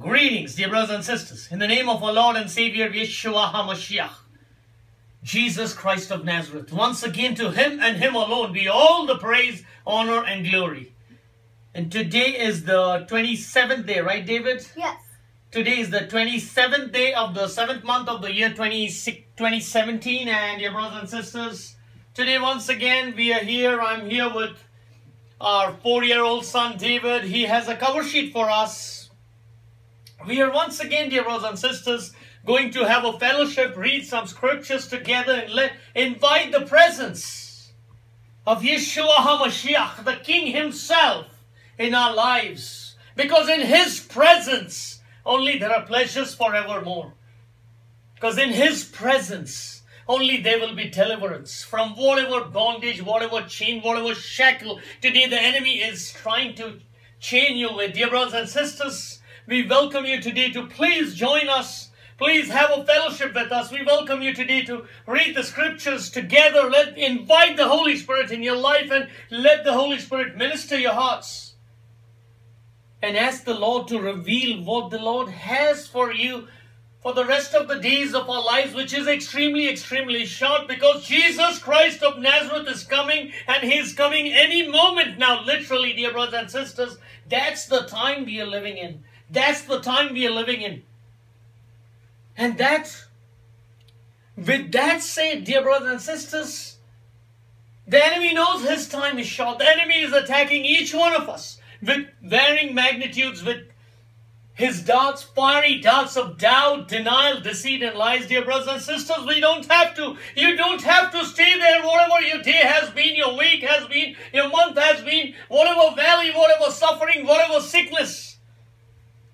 Greetings, dear brothers and sisters, in the name of our Lord and Savior Yeshua HaMashiach, Jesus Christ of Nazareth. Once again, to Him and Him alone be all the praise, honor, and glory. And today is the 27th day, right, David? Yes. Today is the 27th day of the 7th month of the year 20 2017. And, dear brothers and sisters, today once again we are here. I'm here with our four year old son David. He has a cover sheet for us. We are once again, dear brothers and sisters, going to have a fellowship, read some scriptures together, and let, invite the presence of Yeshua HaMashiach, the King Himself, in our lives. Because in His presence, only there are pleasures forevermore. Because in His presence, only there will be deliverance from whatever bondage, whatever chain, whatever shackle today the enemy is trying to chain you with. Dear brothers and sisters, we welcome you today to please join us. Please have a fellowship with us. We welcome you today to read the scriptures together. Let invite the Holy Spirit in your life and let the Holy Spirit minister your hearts. And ask the Lord to reveal what the Lord has for you for the rest of the days of our lives, which is extremely, extremely short because Jesus Christ of Nazareth is coming and He is coming any moment now, literally, dear brothers and sisters. That's the time we are living in. That's the time we are living in. And that, with that said, dear brothers and sisters, the enemy knows his time is short. The enemy is attacking each one of us with varying magnitudes, with his darts, fiery darts of doubt, denial, deceit, and lies, dear brothers and sisters. We don't have to. You don't have to stay there. Whatever your day has been, your week has been, your month has been, whatever valley, whatever suffering, whatever sickness.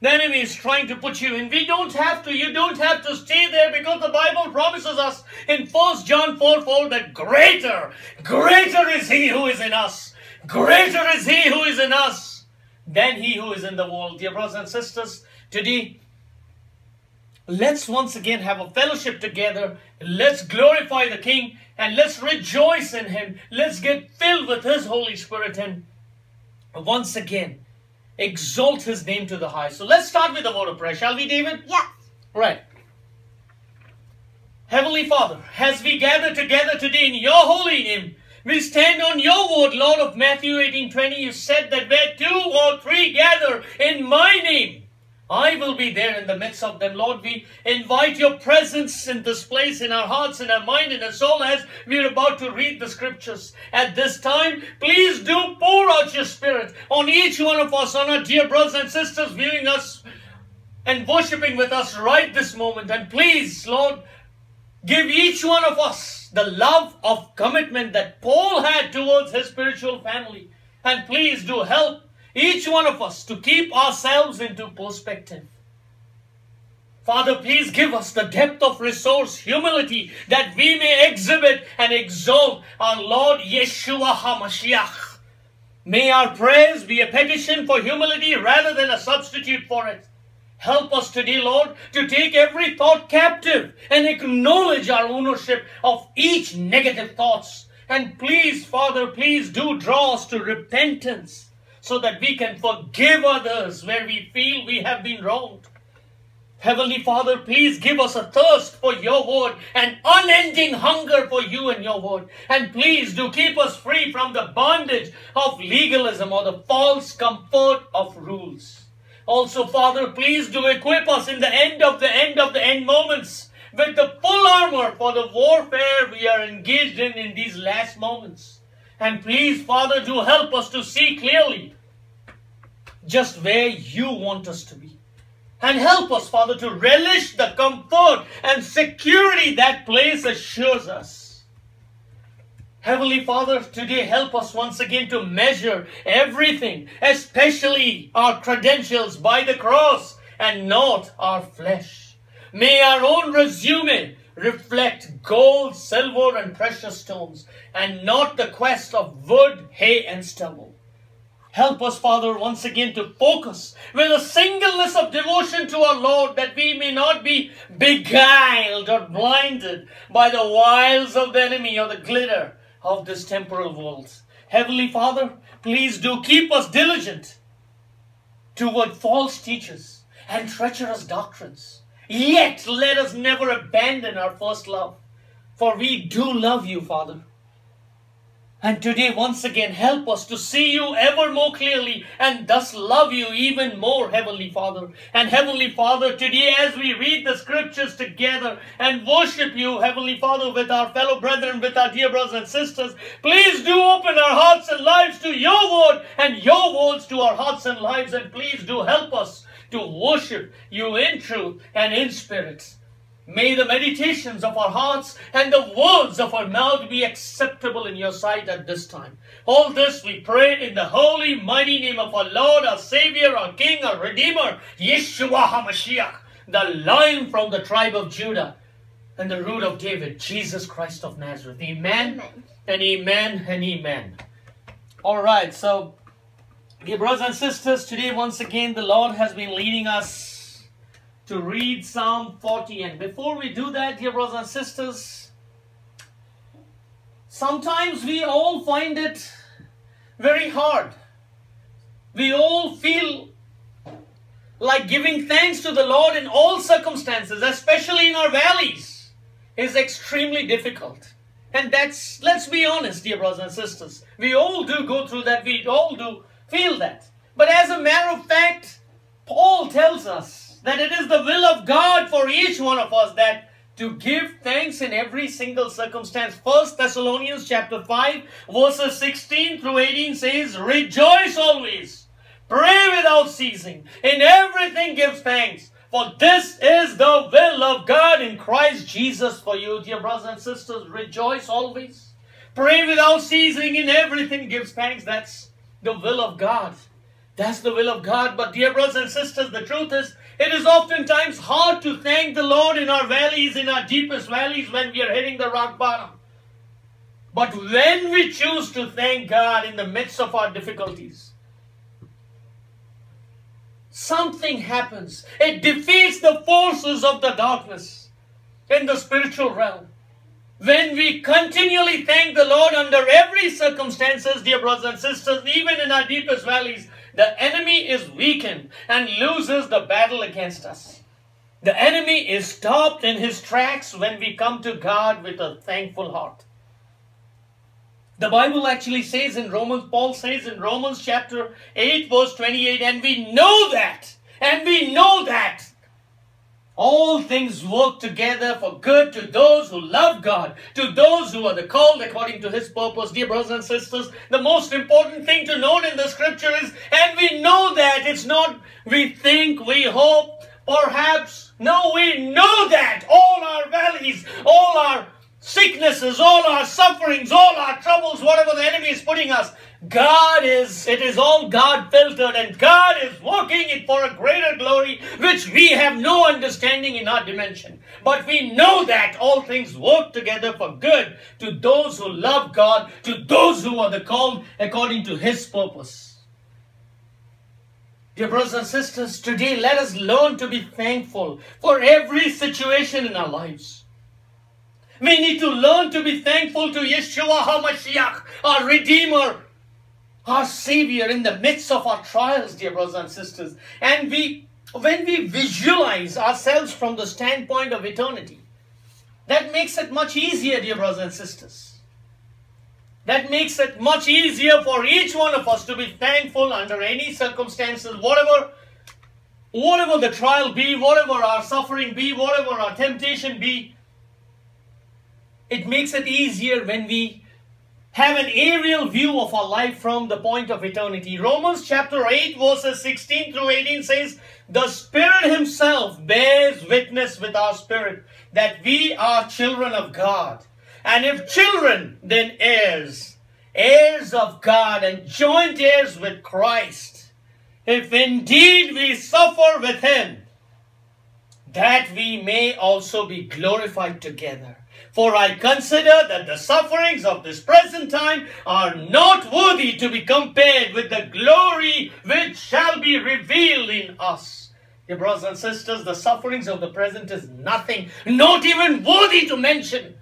The enemy is trying to put you in. We don't have to. You don't have to stay there because the Bible promises us in 1 John 4 4 that greater, greater is he who is in us. Greater is he who is in us than he who is in the world. Dear brothers and sisters, today, let's once again have a fellowship together. Let's glorify the King and let's rejoice in him. Let's get filled with his Holy Spirit and once again exalt his name to the high. So let's start with the word of prayer, shall we, David? Yes. Right. Heavenly Father, as we gather together today in your holy name, we stand on your word, Lord of Matthew 18 20. You said that where two or three gather in my name, I will be there in the midst of them. Lord, we invite your presence in this place, in our hearts, in our mind, in our soul, as we are about to read the scriptures. At this time, please do pour out your spirit on each one of us, on our dear brothers and sisters viewing us and worshiping with us right this moment. And please, Lord, give each one of us the love of commitment that Paul had towards his spiritual family. And please do help each one of us to keep ourselves into perspective. Father, please give us the depth of resource, humility, that we may exhibit and exalt our Lord Yeshua HaMashiach. May our prayers be a petition for humility rather than a substitute for it. Help us today, Lord, to take every thought captive and acknowledge our ownership of each negative thoughts. And please, Father, please do draw us to repentance so that we can forgive others where we feel we have been wronged. Heavenly Father, please give us a thirst for your word and unending hunger for you and your word. And please do keep us free from the bondage of legalism or the false comfort of rules. Also, Father, please do equip us in the end of the end of the end moments with the full armor for the warfare we are engaged in in these last moments. And please, Father, do help us to see clearly just where you want us to be. And help us, Father, to relish the comfort and security that place assures us. Heavenly Father, today help us once again to measure everything, especially our credentials by the cross and not our flesh. May our own resume reflect gold, silver, and precious stones, and not the quest of wood, hay, and stubble. Help us, Father, once again to focus with a singleness of devotion to our Lord that we may not be beguiled or blinded by the wiles of the enemy or the glitter of this temporal world. Heavenly Father, please do keep us diligent toward false teachers and treacherous doctrines. Yet let us never abandon our first love, for we do love you, Father. And today, once again, help us to see you ever more clearly and thus love you even more, Heavenly Father. And Heavenly Father, today, as we read the scriptures together and worship you, Heavenly Father, with our fellow brethren, with our dear brothers and sisters, please do open our hearts and lives to your word and your words to our hearts and lives. And please do help us to worship you in truth and in spirit. May the meditations of our hearts and the words of our mouth be acceptable in your sight at this time. All this we pray in the holy, mighty name of our Lord, our Savior, our King, our Redeemer, Yeshua HaMashiach, the Lion from the tribe of Judah and the root of David, Jesus Christ of Nazareth. Amen, amen. and amen and amen. All right, so, dear brothers and sisters, today once again the Lord has been leading us to read Psalm 40. And before we do that, dear brothers and sisters, sometimes we all find it very hard. We all feel like giving thanks to the Lord in all circumstances, especially in our valleys, is extremely difficult. And that's, let's be honest, dear brothers and sisters. We all do go through that. We all do feel that. But as a matter of fact, Paul tells us that it is the will of God for each one of us that to give thanks in every single circumstance. First Thessalonians chapter 5 verses 16 through 18 says, Rejoice always, pray without ceasing, in everything give thanks. For this is the will of God in Christ Jesus for you, dear brothers and sisters. Rejoice always. Pray without ceasing in everything gives thanks. That's the will of God. That's the will of God. But dear brothers and sisters, the truth is it is oftentimes hard to thank the Lord in our valleys, in our deepest valleys, when we are hitting the rock bottom. But when we choose to thank God in the midst of our difficulties, something happens. It defeats the forces of the darkness in the spiritual realm. When we continually thank the Lord under every circumstances, dear brothers and sisters, even in our deepest valleys, the enemy is weakened and loses the battle against us. The enemy is stopped in his tracks when we come to God with a thankful heart. The Bible actually says in Romans, Paul says in Romans chapter 8 verse 28, and we know that, and we know that all things work together for good to those who love God, to those who are the called according to His purpose. Dear brothers and sisters, the most important thing to note in the scripture is, and we know that it's not we think, we hope, perhaps. No, we know that all our valleys, all our sicknesses, all our sufferings, all our troubles, whatever the enemy is putting us, God is, it is all God filtered and God is working it for a greater glory which we have no understanding in our dimension. But we know that all things work together for good to those who love God, to those who are the called according to His purpose. Dear brothers and sisters, today let us learn to be thankful for every situation in our lives. We need to learn to be thankful to Yeshua HaMashiach, our Redeemer, our Savior in the midst of our trials, dear brothers and sisters. And we, when we visualize ourselves from the standpoint of eternity, that makes it much easier, dear brothers and sisters. That makes it much easier for each one of us to be thankful under any circumstances, whatever, whatever the trial be, whatever our suffering be, whatever our temptation be, it makes it easier when we have an aerial view of our life from the point of eternity. Romans chapter 8 verses 16 through 18 says, The Spirit Himself bears witness with our spirit that we are children of God. And if children, then heirs, heirs of God and joint heirs with Christ. If indeed we suffer with Him, that we may also be glorified together. For I consider that the sufferings of this present time are not worthy to be compared with the glory which shall be revealed in us. Dear brothers and sisters, the sufferings of the present is nothing, not even worthy to mention.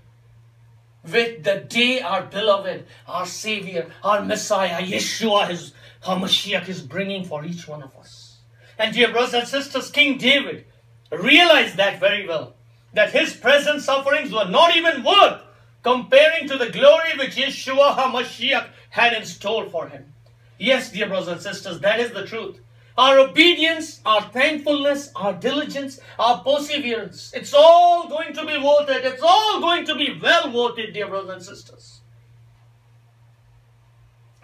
With the day our beloved, our Savior, our Messiah, Yeshua, his Hamashiach is bringing for each one of us. And dear brothers and sisters, King David realized that very well. That his present sufferings were not even worth comparing to the glory which Yeshua HaMashiach had in store for him. Yes, dear brothers and sisters, that is the truth. Our obedience, our thankfulness, our diligence, our perseverance, it's all going to be worth it. It's all going to be well worth it, dear brothers and sisters.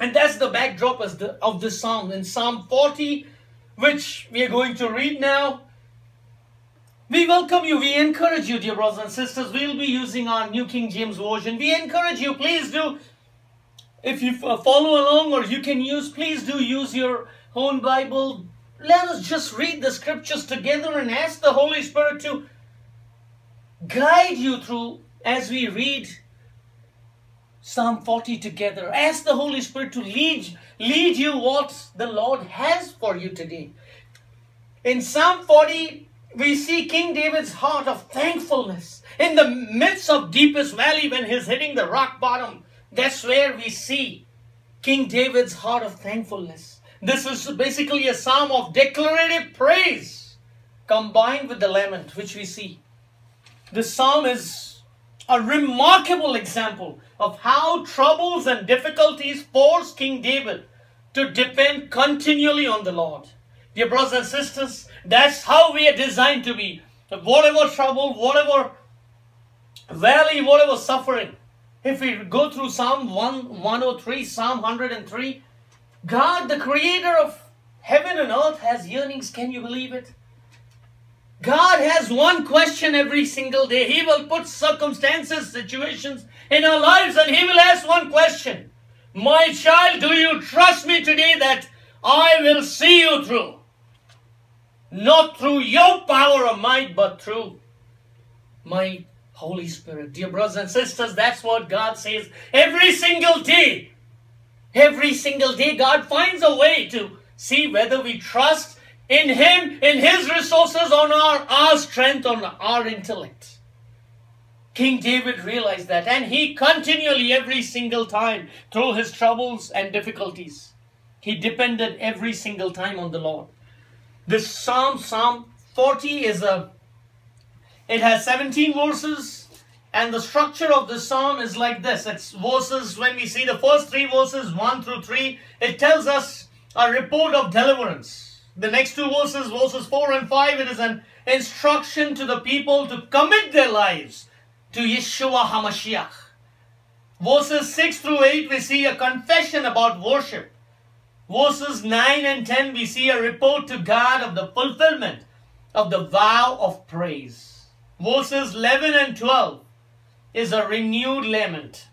And that's the backdrop of, the, of this psalm. In Psalm 40, which we are going to read now, we welcome you. We encourage you, dear brothers and sisters. We'll be using our New King James Version. We encourage you, please do. If you follow along or you can use, please do use your own Bible. Let us just read the scriptures together and ask the Holy Spirit to guide you through as we read Psalm 40 together. Ask the Holy Spirit to lead, lead you what the Lord has for you today. In Psalm 40, we see King David's heart of thankfulness. In the midst of deepest valley when he's hitting the rock bottom, that's where we see King David's heart of thankfulness. This is basically a psalm of declarative praise combined with the lament which we see. This psalm is a remarkable example of how troubles and difficulties force King David to depend continually on the Lord. Dear brothers and sisters, that's how we are designed to be. Whatever trouble, whatever valley, whatever suffering, if we go through Psalm 1, 103, Psalm 103, God, the creator of heaven and earth, has yearnings. Can you believe it? God has one question every single day. He will put circumstances, situations in our lives, and He will ask one question My child, do you trust me today that I will see you through? Not through your power or might, but through my Holy Spirit. Dear brothers and sisters, that's what God says every single day. Every single day, God finds a way to see whether we trust in Him, in His resources, on our, our strength, on our intellect. King David realized that, and he continually, every single time, through his troubles and difficulties, he depended every single time on the Lord. This Psalm, Psalm 40, is a it has 17 verses and the structure of the psalm is like this. It's verses, when we see the first three verses, 1 through 3, it tells us a report of deliverance. The next two verses, verses 4 and 5, it is an instruction to the people to commit their lives to Yeshua HaMashiach. Verses 6 through 8, we see a confession about worship. Verses 9 and 10, we see a report to God of the fulfillment of the vow of praise verses 11 and 12 is a renewed lament.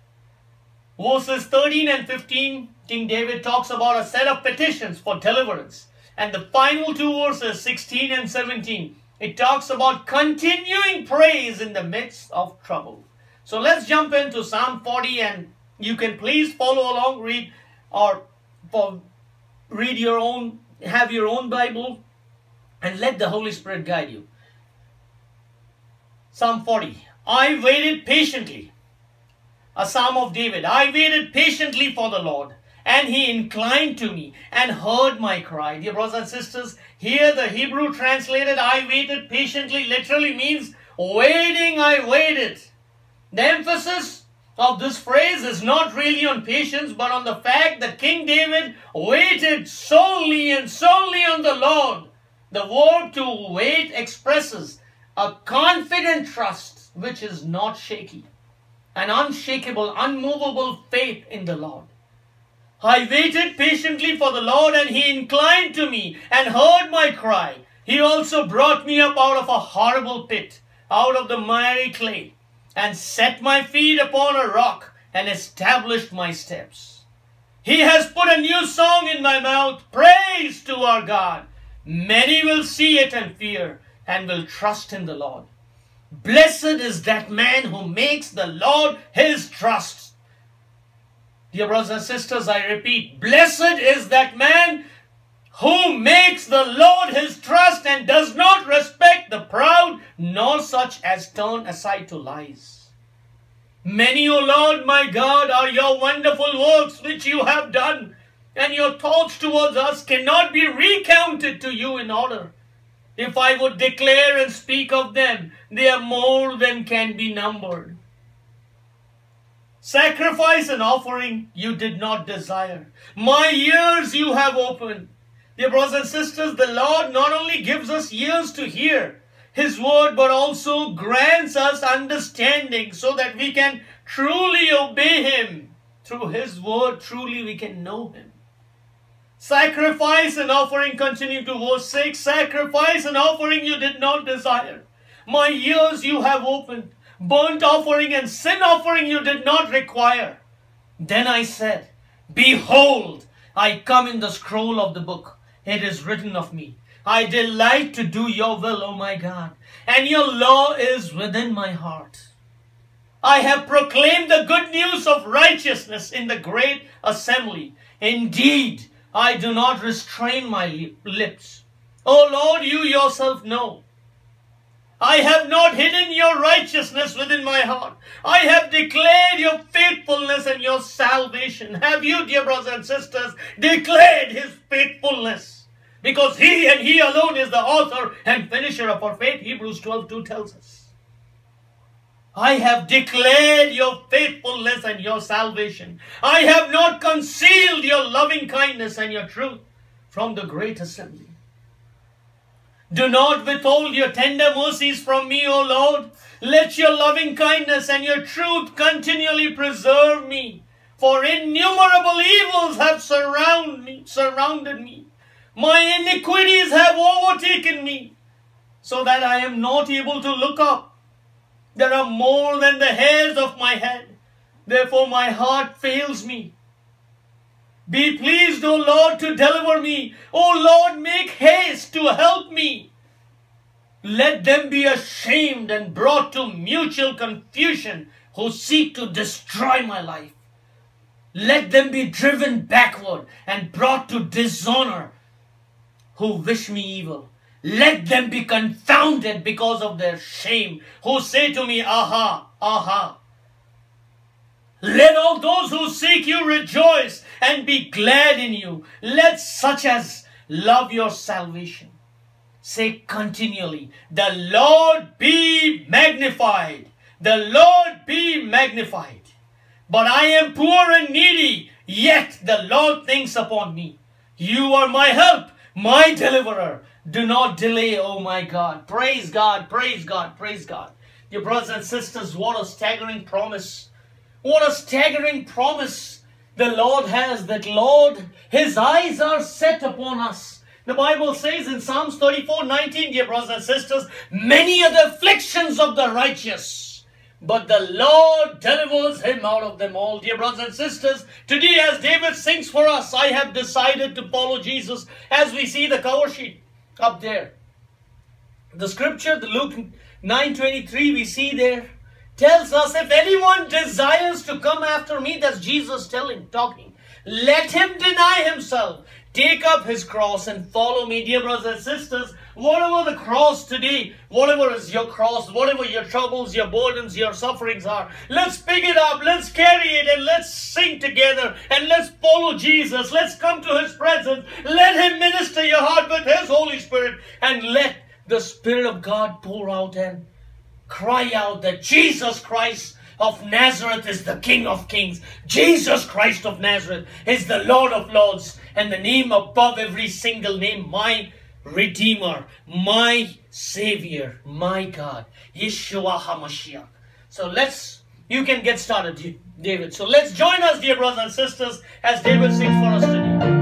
Verses 13 and 15, King David talks about a set of petitions for deliverance. And the final two verses, 16 and 17, it talks about continuing praise in the midst of trouble. So let's jump into Psalm 40 and you can please follow along, read or read your own, have your own Bible and let the Holy Spirit guide you. Psalm 40. I waited patiently. A psalm of David. I waited patiently for the Lord, and he inclined to me and heard my cry. Dear brothers and sisters, here the Hebrew translated, I waited patiently, literally means waiting, I waited. The emphasis of this phrase is not really on patience, but on the fact that King David waited solely and solely on the Lord. The word to wait expresses a confident trust which is not shaky, an unshakable, unmovable faith in the Lord. I waited patiently for the Lord, and he inclined to me and heard my cry. He also brought me up out of a horrible pit, out of the miry clay, and set my feet upon a rock and established my steps. He has put a new song in my mouth, praise to our God. Many will see it and fear and will trust in the Lord. Blessed is that man who makes the Lord his trust. Dear brothers and sisters, I repeat, blessed is that man who makes the Lord his trust and does not respect the proud, nor such as turn aside to lies. Many, O Lord my God, are your wonderful works which you have done, and your thoughts towards us cannot be recounted to you in order. If I would declare and speak of them, they are more than can be numbered. Sacrifice and offering you did not desire. My ears you have opened. Dear brothers and sisters, the Lord not only gives us ears to hear His word, but also grants us understanding so that we can truly obey Him. Through His word, truly we can know Him. Sacrifice and offering, continue to verse 6. Sacrifice and offering you did not desire. My ears you have opened. Burnt offering and sin offering you did not require. Then I said, Behold, I come in the scroll of the book. It is written of me. I delight to do your will, O my God, and your law is within my heart. I have proclaimed the good news of righteousness in the great assembly. Indeed, I do not restrain my lips. O Lord, you yourself know. I have not hidden your righteousness within my heart. I have declared your faithfulness and your salvation. Have you, dear brothers and sisters, declared his faithfulness? Because he and he alone is the author and finisher of our faith, Hebrews 12 2 tells us. I have declared your faithfulness and your salvation. I have not concealed your loving kindness and your truth from the great assembly. Do not withhold your tender mercies from me, O Lord. Let your loving kindness and your truth continually preserve me. For innumerable evils have surround me, surrounded me. My iniquities have overtaken me, so that I am not able to look up. There are more than the hairs of my head. Therefore my heart fails me. Be pleased, O Lord, to deliver me. O Lord, make haste to help me. Let them be ashamed and brought to mutual confusion who seek to destroy my life. Let them be driven backward and brought to dishonor who wish me evil. Let them be confounded because of their shame who say to me, Aha, aha. Let all those who seek you rejoice and be glad in you. Let such as love your salvation say continually, The Lord be magnified. The Lord be magnified. But I am poor and needy, yet the Lord thinks upon me. You are my help, my deliverer. Do not delay, oh my God. Praise God, praise God, praise God. Dear brothers and sisters, what a staggering promise what a staggering promise the Lord has that Lord, His eyes are set upon us. The Bible says in Psalms 34, 19, dear brothers and sisters, many are the afflictions of the righteous, but the Lord delivers him out of them all. Dear brothers and sisters, today as David sings for us, I have decided to follow Jesus as we see the cover sheet up there. The scripture, the Luke 9.23, we see there, tells us if anyone desires to come after me, that's Jesus telling, talking. Let him deny himself, take up his cross and follow me. Dear brothers and sisters, whatever the cross today, whatever is your cross, whatever your troubles, your burdens, your sufferings are, let's pick it up, let's carry it and let's sing together and let's follow Jesus. Let's come to his presence. Let him minister your heart with his Holy Spirit and let the Spirit of God pour out and cry out that Jesus Christ of Nazareth is the King of Kings. Jesus Christ of Nazareth is the Lord of Lords and the name above every single name, my Redeemer, my Savior, my God, Yeshua HaMashiach. So let's, you can get started, David. So let's join us, dear brothers and sisters, as David sings for us today.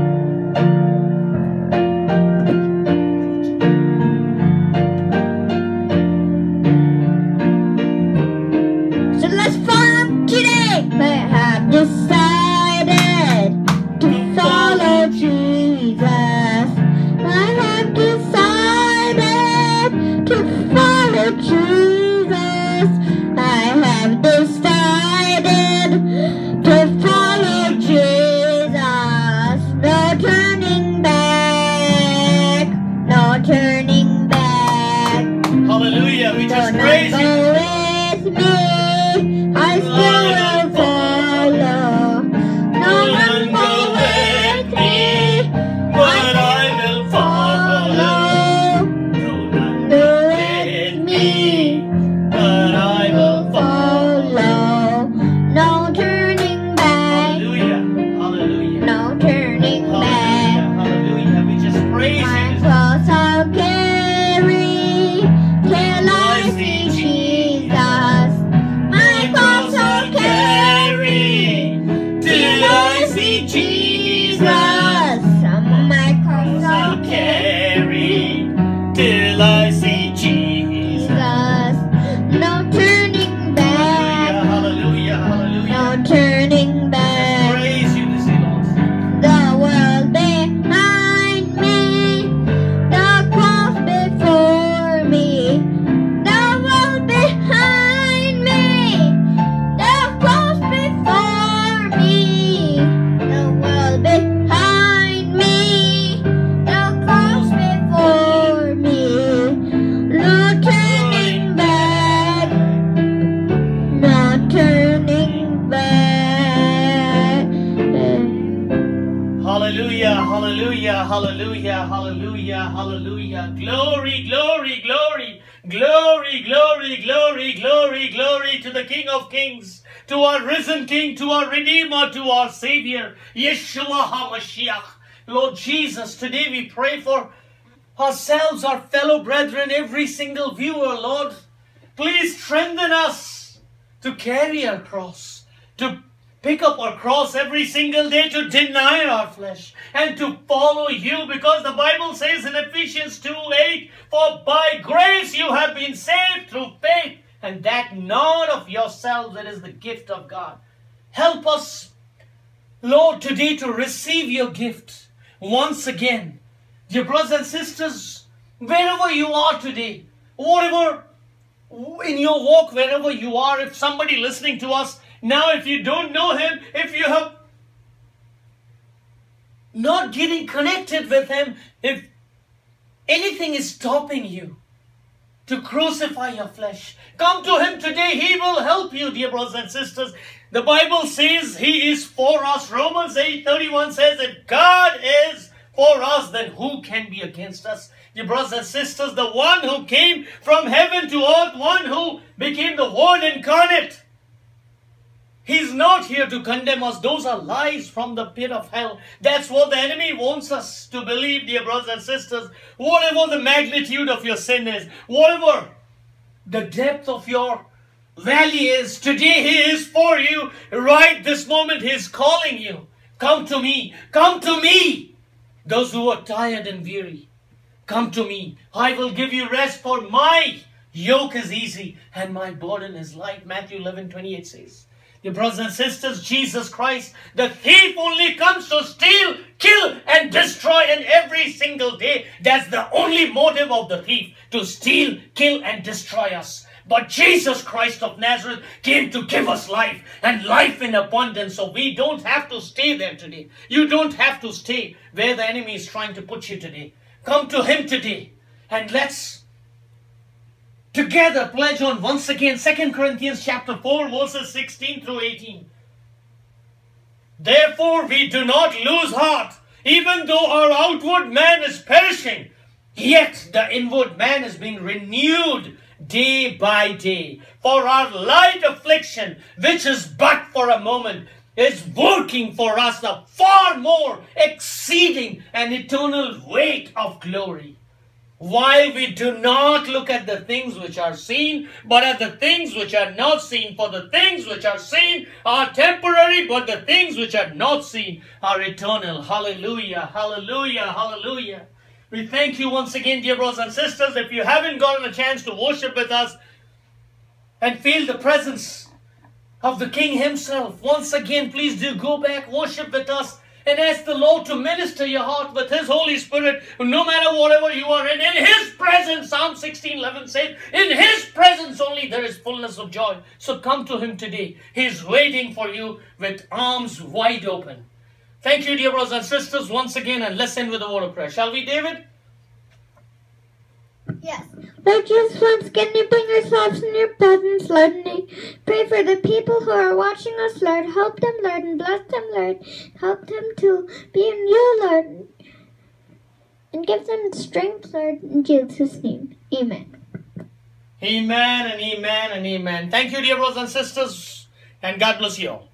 Hallelujah, hallelujah. Glory, glory, glory, glory, glory, glory, glory, glory to the King of Kings, to our risen King, to our Redeemer, to our Savior, Yeshua HaMashiach. Lord Jesus, today we pray for ourselves, our fellow brethren, every single viewer, Lord. Please strengthen us to carry our cross, to pick up our cross every single day, to deny our flesh, and to follow you, because the Bible says in Ephesians 2 8, For by grace you have been saved through faith, and that not of yourselves, it is the gift of God. Help us, Lord, today to receive your gift once again. Dear brothers and sisters, wherever you are today, whatever in your walk, wherever you are, if somebody listening to us now, if you don't know Him, if you have not getting connected with Him, if anything is stopping you to crucify your flesh, come to Him today. He will help you, dear brothers and sisters. The Bible says He is for us. Romans 8 31 says that God is for us, then who can be against us? Dear brothers and sisters, the one who came from heaven to earth, one who became the Word incarnate. He's not here to condemn us. Those are lies from the pit of hell. That's what the enemy wants us to believe, dear brothers and sisters. Whatever the magnitude of your sin is, whatever the depth of your valley is, today He is for you. Right this moment, He is calling you. Come to me. Come to me. Those who are tired and weary, come to me. I will give you rest, for my yoke is easy and my burden is light. Matthew 11 28 says. Brothers and sisters, Jesus Christ, the thief only comes to steal, kill, and destroy, and every single day, that's the only motive of the thief to steal, kill, and destroy us. But Jesus Christ of Nazareth came to give us life and life in abundance. So we don't have to stay there today. You don't have to stay where the enemy is trying to put you today. Come to Him today and let's together pledge on once again 2 Corinthians chapter 4 verses 16 through 18. Therefore we do not lose heart, even though our outward man is perishing, yet the inward man is being renewed day by day. For our light affliction, which is but for a moment, is working for us a far more exceeding and eternal weight of glory. While we do not look at the things which are seen, but at the things which are not seen. For the things which are seen are temporary, but the things which are not seen are eternal. Hallelujah, hallelujah, hallelujah. We thank you once again, dear brothers and sisters. If you haven't gotten a chance to worship with us and feel the presence of the King Himself, once again, please do go back, worship with us, and ask the Lord to minister your heart with His Holy Spirit, no matter whatever you are in. In His presence, Psalm 16 11 says, in His presence only there is fullness of joy. So come to Him today. He's waiting for you with arms wide open. Thank you, dear brothers and sisters, once again, and let's end with a word of prayer. Shall we, David? Yes. Lord Jesus, once again, you bring yourselves in your presence, Lord, and pray for the people who are watching us, Lord. Help them, Lord, and bless them, Lord. Help them to be in you, Lord, and give them strength, Lord, in Jesus' name. Amen. Amen and amen and amen. Thank you, dear brothers and sisters, and God bless you all.